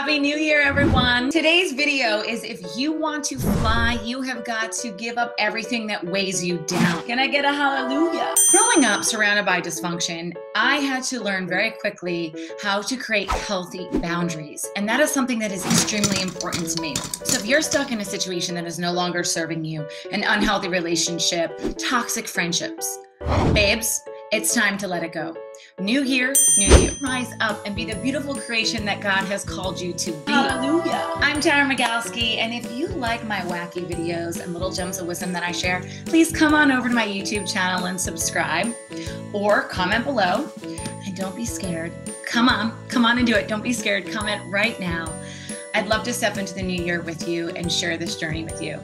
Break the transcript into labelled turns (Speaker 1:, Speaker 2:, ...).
Speaker 1: Happy New Year, everyone. Today's video is if you want to fly, you have got to give up everything that weighs you down. Can I get a hallelujah? Growing up surrounded by dysfunction, I had to learn very quickly how to create healthy boundaries. And that is something that is extremely important to me. So if you're stuck in a situation that is no longer serving you, an unhealthy relationship, toxic friendships, babes, it's time to let it go. New year, new you. Rise up and be the beautiful creation that God has called you to be.
Speaker 2: Hallelujah.
Speaker 1: I'm Tara Magalski, and if you like my wacky videos and little gems of wisdom that I share, please come on over to my YouTube channel and subscribe or comment below. And don't be scared. Come on, come on and do it. Don't be scared. Comment right now. I'd love to step into the new year with you and share this journey with you.